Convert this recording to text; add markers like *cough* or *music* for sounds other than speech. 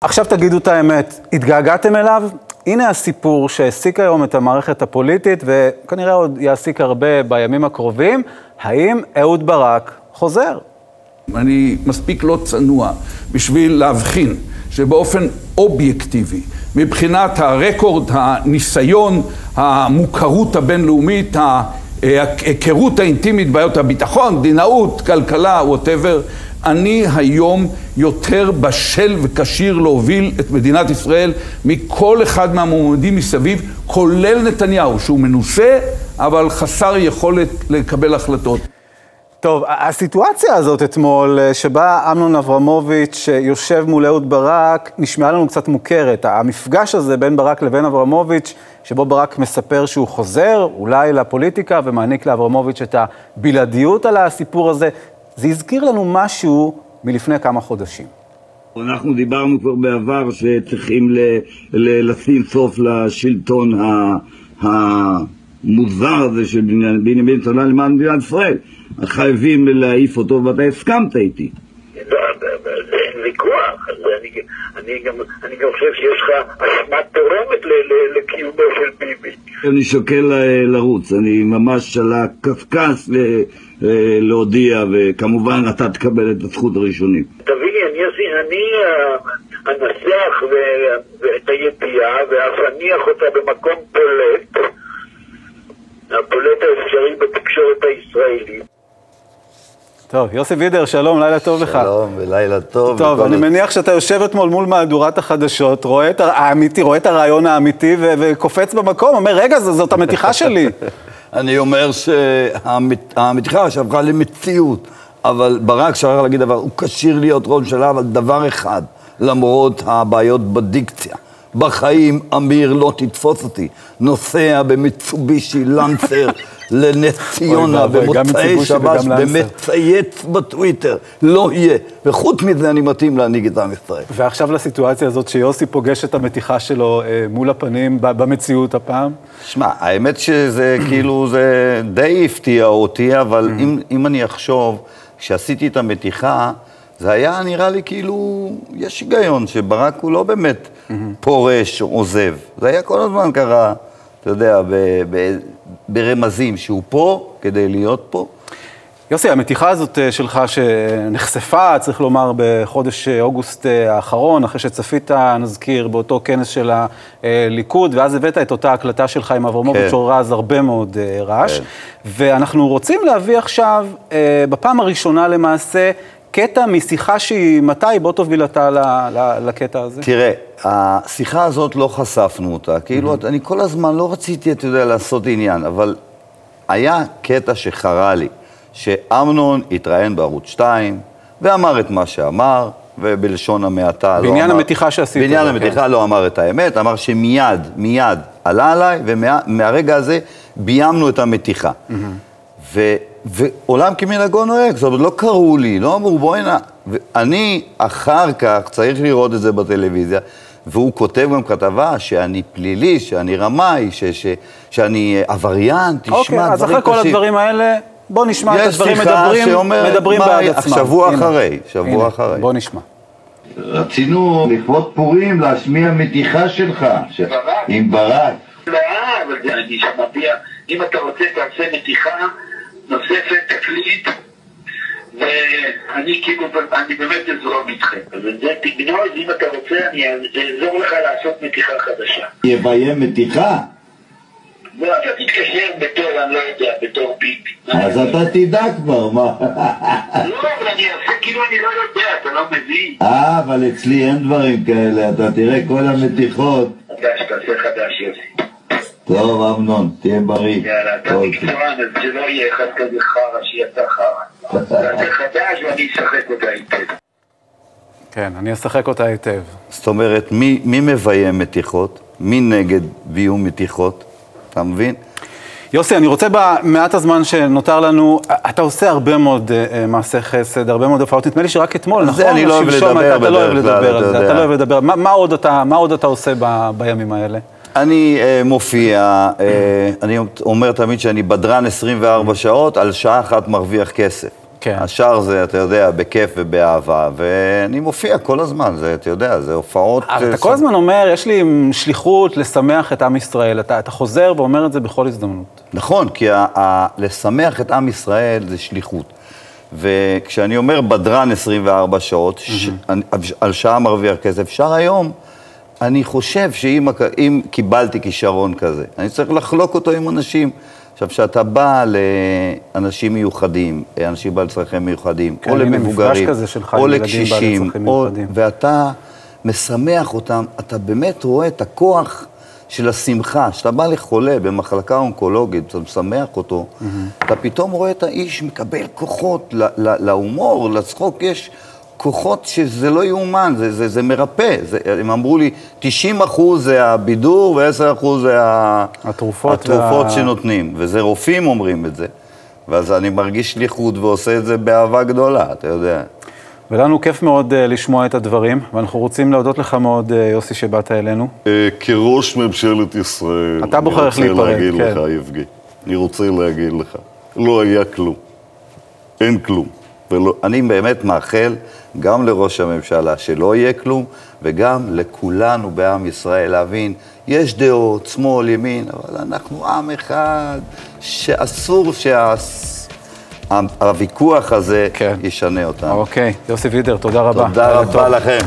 עכשיו תגידו את האמת, התגעגעתם אליו? הנה הסיפור שהעסיק היום את המערכת הפוליטית, וכנראה עוד יעסיק הרבה בימים הקרובים. האם אהוד ברק חוזר? אני מספיק לא צנוע בשביל להבחין שבאופן אובייקטיבי, מבחינת הרקורד, הניסיון, המוכרות הבינלאומית, ההיכרות האינטימית, בעיות הביטחון, מדינאות, כלכלה, ווטאבר, אני היום יותר בשל וכשיר להוביל את מדינת ישראל מכל אחד מהמועמדים מסביב, כולל נתניהו, שהוא מנוסה, אבל חסר יכולת לקבל החלטות. טוב, הסיטואציה הזאת אתמול, שבה אמנון אברמוביץ' יושב מול אהוד ברק, נשמעה לנו קצת מוכרת. המפגש הזה בין ברק לבין אברמוביץ', שבו ברק מספר שהוא חוזר, אולי לפוליטיקה, ומעניק לאברמוביץ' את הבלעדיות על הסיפור הזה, זה הזכיר לנו משהו מלפני כמה חודשים. אנחנו דיברנו כבר בעבר שצריכים ל- ל- לשים סוף לשלטון ה- המוזר הזה של בנימין נתניהו למען מדינת ישראל. חייבים להעיף אותו ואתה הסכמת איתי. אין ויכוח, אני גם חושב שיש לך אשמה תורמת לקיומו של ביבי. אני שוקל לרוץ, אני ממש על הקשקש להודיע, וכמובן אתה תקבל את הזכות הראשונית. תביני, אני אנסח את הידיעה ואף אניח אותה במקום פולט, הפולט האפשרי בתקשורת הישראלית. טוב, יוסי וידר, שלום, לילה טוב לך. שלום, ולילה טוב. טוב, אני מניח שאתה יושב אתמול מול מהדורת החדשות, רואה את האמיתי, רואה את הרעיון האמיתי וקופץ במקום, אומר, רגע, זאת המתיחה שלי. *laughs* אני אומר שהמתיחה שהפכה למציאות, אבל ברק שכח להגיד דבר, הוא כשיר להיות ראש ממשלה, אבל דבר אחד, למרות הבעיות בדיקציה. בחיים, אמיר, לא תתפוס אותי. נוסע במיצובישי לנצר *laughs* לנס ציונה במוצאי שבת ומצייץ בטוויטר, לא יהיה. וחוץ מזה אני מתאים להנהיג את עם ישראל. ועכשיו לסיטואציה הזאת שיוסי פוגש את המתיחה שלו אה, מול הפנים במציאות הפעם? שמע, האמת שזה כאילו, זה די הפתיע אותי, אבל אם, אם אני אחשוב, כשעשיתי את המתיחה, זה היה נראה לי כאילו, יש היגיון שברק הוא לא באמת פורש, עוזב. זה היה כל הזמן ככה, אתה יודע, ב, ב, ברמזים שהוא פה כדי להיות פה. יוסי, המתיחה הזאת שלך שנחשפה, צריך לומר, בחודש אוגוסט האחרון, אחרי שצפית, נזכיר, באותו כנס של הליכוד, ואז הבאת את אותה הקלטה שלך עם אברמוביץ', כן. שעוררה אז הרבה מאוד רעש. כן. ואנחנו רוצים להביא עכשיו, בפעם הראשונה למעשה, קטע משיחה שהיא, מתי? בוא תוביל אתה לקטע הזה. תראה, השיחה הזאת לא חשפנו אותה. כאילו, mm-hmm. אני כל הזמן לא רציתי, אתה יודע, לעשות עניין, אבל היה קטע שחרה לי, שאמנון התראיין בערוץ 2, ואמר את מה שאמר, ובלשון המעטה לא אמר... בעניין המתיחה שעשית. בעניין המתיחה כן. לא אמר את האמת, אמר שמיד, מיד עלה עליי, ומהרגע הזה ביימנו את המתיחה. Mm-hmm. ועולם כמנהגו נוהג, זאת אומרת, לא קראו לי, לא אמרו בואי נא... ואני אחר כך צריך לראות את זה בטלוויזיה, והוא כותב גם כתבה שאני פלילי, שאני רמאי, ש, ש, שאני עבריין, תשמע, אוקיי, דברים קשים. אוקיי, אז אחרי כל הדברים האלה, בוא נשמע את הדברים מדברים, מדברים בעד עצמם. שבוע אחרי, שבוע הנה, אחרי. בוא נשמע. רצינו לכבוד פורים להשמיע מתיחה שלך, ש... עם ברק. לא, אבל אני מביע, אם אתה רוצה תעשה מתיחה נוספת, תקליט, ואני כאילו, אני באמת אזרום איתכם. אז את זה תגנוז, אם אתה רוצה, אני אעזור לך לעשות מתיחה חדשה. יביים מתיחה? לא, אתה תתקשר בתור, אני לא יודע, בתור ביבי. אז אתה תדע כבר, מה? לא, אבל אני אעשה כאילו אני לא יודע, אתה לא מבין. אה, אבל אצלי אין דברים כאלה, אתה תראה כל המתיחות. אתה שתעשה חדש, יוסי. טוב, אמנון, תהיה בריא. יאללה, אתה מקצוען, אז שלא יהיה אחד כזה חרא שיצא חרא. תעשה חדש ואני אשחק אותה היטב. כן, אני אשחק אותה היטב. זאת אומרת, מי, מי מביים מתיחות? מי נגד ביום מתיחות? אתה מבין? יוסי, אני רוצה במעט הזמן שנותר לנו, אתה עושה הרבה מאוד uh, מעשי חסד, הרבה מאוד הופעות, נדמה לי שרק אתמול, נכון? זה אני לא אוהב לדבר אתה לא אוהב לדבר על זה, אתה לא אוהב לדבר. מה, מה, עוד אתה, מה עוד אתה עושה ב, בימים האלה? אני אה, מופיע, אה, אני אומר תמיד שאני בדרן 24 שעות, על שעה אחת מרוויח כסף. כן. השאר זה, אתה יודע, בכיף ובאהבה, ואני מופיע כל הזמן, זה, אתה יודע, זה הופעות... אבל אתה ש- כל הזמן אומר, יש לי שליחות לשמח את עם ישראל. אתה, אתה חוזר ואומר את זה בכל הזדמנות. נכון, כי ה- ה- לשמח את עם ישראל זה שליחות. וכשאני אומר בדרן 24 שעות, ש- על שעה מרוויח כסף, אפשר היום, אני חושב שאם קיבלתי כישרון כזה, אני צריך לחלוק אותו עם אנשים. עכשיו, כשאתה בא לאנשים מיוחדים, אנשים בעלי צרכים מיוחדים, כן, או למבוגרים, או לקשישים, או-. ואתה משמח אותם, אתה באמת רואה את הכוח של השמחה. כשאתה בא לחולה במחלקה אונקולוגית, אתה משמח אותו, אתה פתאום רואה את האיש מקבל כוחות להומור, לצחוק, יש כוחות שזה לא יאומן, זה, זה, זה מרפא. זה, הם אמרו לי, 90 אחוז זה הבידור ו-10 אחוז זה. התרופות התרופות וה- שנותנים, וזה רופאים אומרים את זה. ואז אני מרגיש שליחות ועושה את זה באהבה גדולה, אתה יודע. ולנו כיף מאוד uh, לשמוע את הדברים, ואנחנו רוצים להודות לך מאוד, uh, יוסי, שבאת אלינו. אה, כראש ממשלת ישראל, אתה בוחר איך להיפרד, אני רוצה להגיד כן. לך, יבגי, אני רוצה להגיד לך, לא היה כלום. אין כלום. ולא, אני באמת מאחל גם לראש הממשלה שלא יהיה כלום, וגם לכולנו בעם ישראל להבין, יש דעות, שמאל, ימין, אבל אנחנו עם אחד, שאסור שהוויכוח הזה כן. ישנה אותנו. אוקיי, יוסי וידר, תודה רבה. תודה רבה. לכם.